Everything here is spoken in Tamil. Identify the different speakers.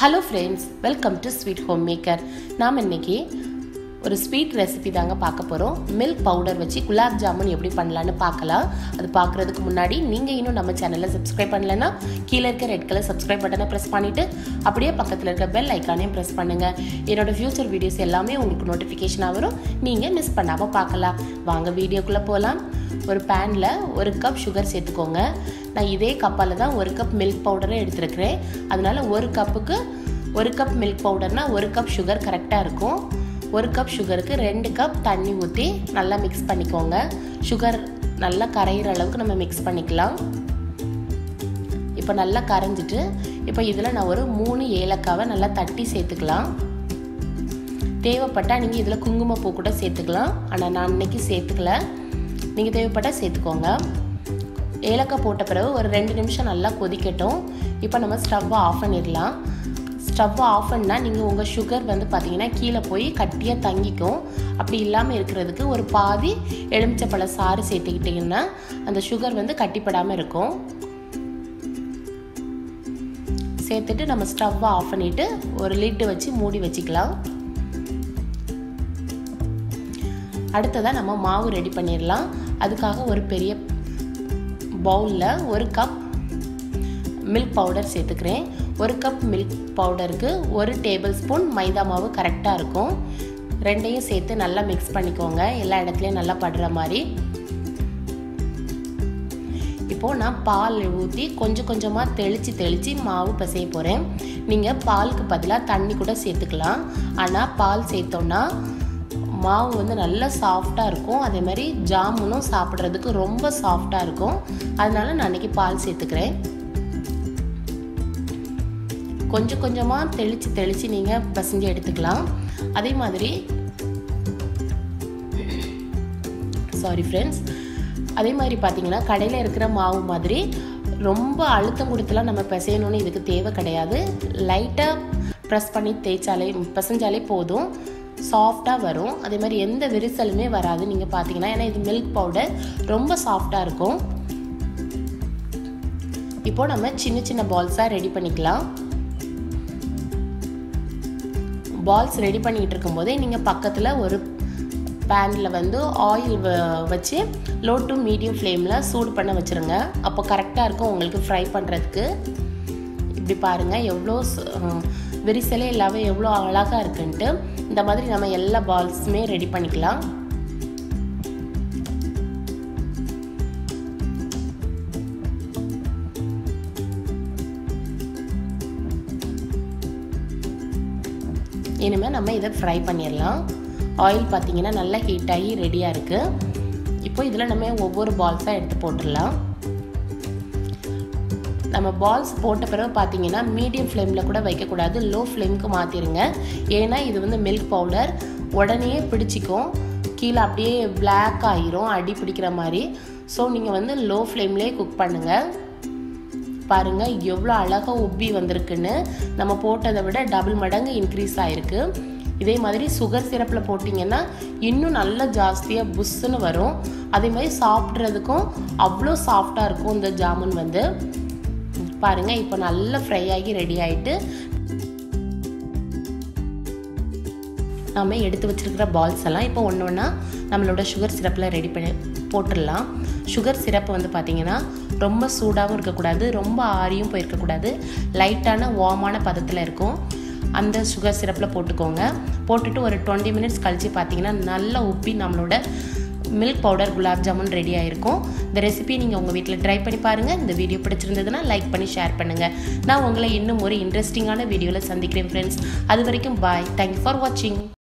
Speaker 1: Hello friends welcome to sweet home maker நாம் இன்னைக்கு ஒரு ஸ்வீட் ரெசிபி தாங்க பார்க்க போகிறோம் மில்க் பவுடர் வச்சு குலாப் ஜாமுன் எப்படி பண்ணலான்னு பார்க்கலாம். அது பார்க்குறதுக்கு முன்னாடி நீங்கள் இன்னும் நம்ம சேனலை சப்ஸ்கிரைப் பண்ணலைன்னா கீழே இருக்க ரெட் கலர் சப்ஸ்கிரைப் பட்டனை ப்ரெஸ் பண்ணிவிட்டு அப்படியே பக்கத்தில் இருக்க பெல் ஐக்கானையும் ப்ரெஸ் பண்ணுங்கள் என்னோடய ஃப்யூச்சர் வீடியோஸ் எல்லாமே உங்களுக்கு நோட்டிஃபிகேஷனாக வரும். நீங்கள் மிஸ் பண்ணாமல் பார்க்கலாம். வாங்க வீடியோக்குள்ளே போகலாம் ஒரு பேனில் ஒரு கப் சுகர் சேர்த்துக்கோங்க. நான் இதே கப்பால் தான் ஒரு கப் மில்க் பவுடரை எடுத்துருக்கிறேன். அதனால் ஒரு கப்புக்கு ஒரு கப் மில்க் பவுடர்னால் ஒரு கப் சுகர் கரெக்டாக இருக்கும். ஒரு கப் சுகருக்கு ரெண்டு கப் தண்ணி ஊற்றி நல்லா மிக்ஸ் பண்ணிக்கோங்க. சுகர் நல்லா கரையிற அளவுக்கு நம்ம மிக்ஸ் பண்ணிக்கலாம். இப்போ நல்லா கரைஞ்சிட்டு இப்போ இதில் நான் ஒரு மூணு ஏலக்காவை நல்லா தட்டி சேர்த்துக்கலாம். தேவைப்பட்டால் நீங்கள் இதில் குங்குமப்பூ கூட சேர்த்துக்கலாம். ஆனால் நான் இன்னைக்கு சேர்த்துக்கல. நீங்கள் தேவைப்பட்டால் சேர்த்துக்கோங்க. ஏலக்காய் போட்ட பிறகு ஒரு ரெண்டு நிமிஷம் நல்லா கொதிக்கட்டும். இப்போ நம்ம ஸ்டவ்வை ஆஃப் பண்ணிடலாம். ஸ்டவ்வை ஆஃப் பண்ணால் நீங்கள் உங்கள் சுகர் வந்து பார்த்தீங்கன்னா கீழே போய் கட்டியாக தங்கிக்கும். அப்படி இல்லாமல் இருக்கிறதுக்கு ஒரு பாதி எலுமிச்சப்பழ சாறு சேர்த்துக்கிட்டிங்கன்னா அந்த சுகர் வந்து கட்டிப்படாமல் இருக்கும். சேர்த்துட்டு நம்ம ஸ்டவ்வை ஆஃப் பண்ணிவிட்டு ஒரு லிட்டு வச்சு மூடி வச்சுக்கலாம். அடுத்ததாக நம்ம மாவு ரெடி பண்ணிடலாம். அதுக்காக ஒரு பெரிய பவுலில் ஒரு கப் மில்க் பவுடர் சேர்த்துக்கிறேன். ஒரு கப் மில்க் பவுடருக்கு ஒரு டேபிள் ஸ்பூன் மைதா மாவு கரெக்டாக இருக்கும். ரெண்டையும் சேர்த்து நல்லா மிக்ஸ் பண்ணிக்கோங்க. எல்லா இடத்துலையும் நல்லா படுற மாதிரி. இப்போது நான் பால் ஊற்றி கொஞ்சம் கொஞ்சமாக தெளித்து தெளித்து மாவு பசைய போகிறேன் நீங்கள் பாலுக்கு பதிலாக தண்ணி கூட சேர்த்துக்கலாம். ஆனால் பால் சேர்த்தோன்னா மாவு வந்து நல்லா சாஃப்டாக இருக்கும். அதே மாதிரி ஜாமுனும் சாப்பிட்றதுக்கு ரொம்ப சாஃப்டாக இருக்கும். அதனால நான் அன்றைக்கி பால் சேர்த்துக்கிறேன். கொஞ்சம் கொஞ்சமாக தெளித்து தெளித்து நீங்கள் பசஞ்சு எடுத்துக்கலாம். அதே மாதிரி சாரி ஃப்ரெண்ட்ஸ் அதே மாதிரி பார்த்தீங்கன்னா கடையில் இருக்கிற மாவு மாதிரி ரொம்ப அழுத்தம் கொடுத்துலாம் நம்ம பிசையணும்னு இதுக்கு தேவை கிடையாது. லைட்டாக ப்ரெஸ் பண்ணி தேய்ச்சாலே பிசைஞ்சாலே போதும். சாஃப்டாக வரும். அதே மாதிரி எந்த விரிசலுமே வராது. நீங்கள் பார்த்தீங்கன்னா ஏன்னா இது மில்க் பவுடர் ரொம்ப சாஃப்டாக இருக்கும். இப்போ நம்ம சின்ன சின்ன பால்ஸாக ரெடி பண்ணிக்கலாம். பால்ஸ் ரெடி பண்ணிக்கிட்டு இருக்கும்போதே நீங்கள் பக்கத்தில் ஒரு பேனில் வந்து ஆயில் வச்சு லோ டு மீடியம் ஃப்ளேமில் சூடு பண்ண வச்சுருங்க. அப்போ கரெக்டாக இருக்கும் உங்களுக்கு ஃப்ரை பண்ணுறதுக்கு இப்படி பாருங்கள் எவ்வளோ விரிசலே இல்லாமல் எவ்வளோ அழகாக இருக்குன்ட்டு இந்த மாதிரி நம்ம எல்லா பால்ஸுமே ரெடி பண்ணிக்கலாம். இனிமேல் நம்ம இதை ஃப்ரை பண்ணிடலாம். ஆயில் பார்த்தீங்கன்னா நல்லா ஹீட் ஆகி ரெடியாக இருக்குது இப்போ இதில் நம்ம ஒவ்வொரு பால்ஸாக எடுத்து போட்டுடலாம். நம்ம பால்ஸ் போட்ட பிறகு பார்த்தீங்கன்னா மீடியம் ஃப்ளேமில் கூட வைக்கக்கூடாது. லோ ஃப்ளேமுக்கு மாற்றிடுங்க ஏன்னா இது வந்து மில்க் பவுடர் உடனே பிடிச்சிக்கும். கீழே அப்படியே பிளாக் ஆகிரும் அடி பிடிக்கிற மாதிரி. ஸோ நீங்கள் வந்து லோ ஃப்ளேம்லேயே குக் பண்ணுங்கள் பாருங்கள் எவ்வளோ அழகாக உப்பி வந்திருக்குன்னு. நம்ம போட்டதை விட டபுள் மடங்கு இன்க்ரீஸ் ஆகிருக்கு இதே மாதிரி சுகர் சிரப்பில் போட்டிங்கன்னா இன்னும் நல்லா ஜாஸ்தியாக புஷ்ஷுன்னு வரும். அதே மாதிரி சாப்பிட்றதுக்கும் அவ்வளோ சாஃப்டாக இருக்கும் இந்த ஜாமுன் வந்து. பாருங்கள் இப்போ நல்லா ஃப்ரை ஆகி ரெடி ஆகிட்டு நம்ம எடுத்து வச்சுருக்கிற பால்ஸ் எல்லாம் இப்போ ஒன்று ஒன்றா நம்மளோட சுகர் சிரப்பில் ரெடி பண்ணி போட்டுடலாம். சுகர் சிரப்பு வந்து பார்த்திங்கன்னா ரொம்ப சூடாகவும் இருக்கக்கூடாது ரொம்ப ஆரியும் போயிருக்கக்கூடாது லைட்டான வார்மான பதத்தில் இருக்கும். அந்த சுகர் சிரப்பில் போட்டுக்கோங்க. போட்டுட்டு ஒரு டுவெண்ட்டி மினிட்ஸ் கழித்து பார்த்தீங்கன்னா நல்லா உப்பி நம்மளோட milk powder gulab jamun ready ஆகிருக்கும் இந்த ரெசிபி நீங்கள் உங்கள் வீட்டில் ட்ரை பண்ணி பாருங்கள் இந்த வீடியோ பிடிச்சிருந்ததுன்னா லைக் பண்ணி ஷேர் பண்ணுங்கள் நான் உங்களை இன்னும் ஒரு இன்ட்ரெஸ்டிங்கான வீடியோவில் சந்திக்கிறேன் ஃப்ரெண்ட்ஸ் அது வரைக்கும் பாய் தேங்க்யூ ஃபார் வாட்சிங்